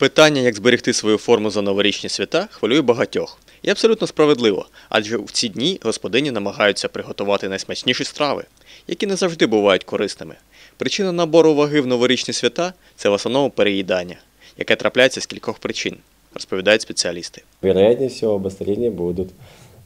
Питання, як зберегти свою форму за новорічні свята, хвилює багатьох. І абсолютно справедливо, адже в ці дні господині намагаються приготувати найсмачніші страви, які не завжди бувають корисними. Причина набору ваги в новорічні свята це в основному переїдання, яке трапляється з кількох причин, розповідають спеціалісти. Вероятніше всього, обострення будут.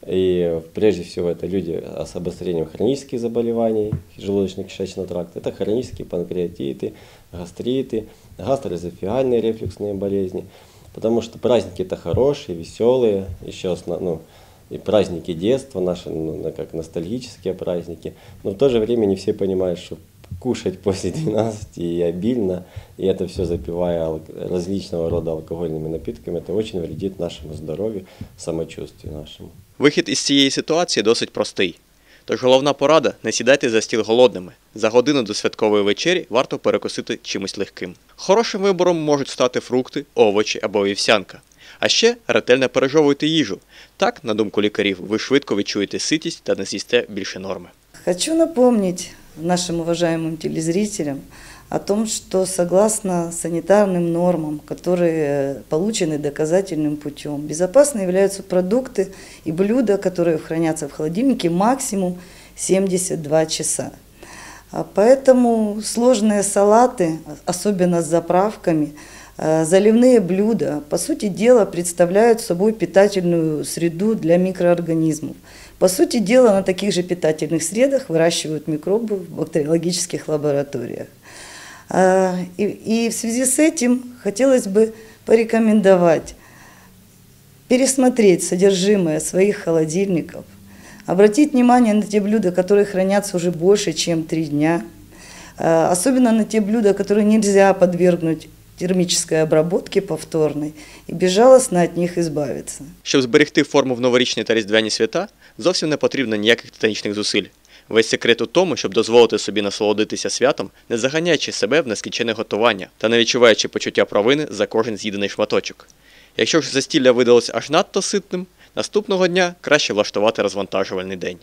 И прежде всего это люди с обострением хронических заболеваний желудочно-кишечного тракта. Это хронические панкреатиты, гастриты, гастроэзофиальные рефлюксные болезни. Потому что праздники это хорошие, веселые, еще ну, и праздники детства наши, ну, как ностальгические праздники. Но в то же время не все понимают, что кушать после 12 и обильно, и это все запивая ал- различного рода алкогольными напитками, это очень вредит нашему здоровью, самочувствию нашему. Вихід із цієї ситуації досить простий. Тож головна порада не сідайте за стіл голодними. За годину до святкової вечері варто перекусити чимось легким. Хорошим вибором можуть стати фрукти, овочі або вівсянка. А ще ретельно пережовуйте їжу. Так, на думку лікарів, ви швидко відчуєте ситість та не з'їсте більше норми. Хочу напомнить нашим уважаемым телезрителям о том, что согласно санитарным нормам, которые получены доказательным путем, безопасны являются продукты и блюда, которые хранятся в холодильнике максимум 72 часа. А Поэтому сложные салаты, особенно с заправками, заливные блюда, по сути дела, представляют собой питательную среду для микроорганизмов. По сути дела, на таких же питательных средах выращивают микробы в бактериологических лабораториях. А, И, и в связи с этим хотелось бы порекомендовать пересмотреть содержимое своих холодильников, обратить внимание на те блюда, которые хранятся уже больше, чем три дня, Э, особенно на те блюда, которые нельзя подвергнуть термической обработке повторной, и безжалостно от них избавиться. Щоб зберегти форму в новорічні та різдвяні свята, зовсім не потрібно ніяких титанічних зусиль. Весь секрет у тому, щоб дозволити собі насолодитися святом, не заганяючи себе в нескінчене готування та не відчуваючи почуття провини за кожен з'їдений шматочок. Якщо ж застілля видалося аж надто ситним, наступного дня краще влаштувати розвантажувальний день.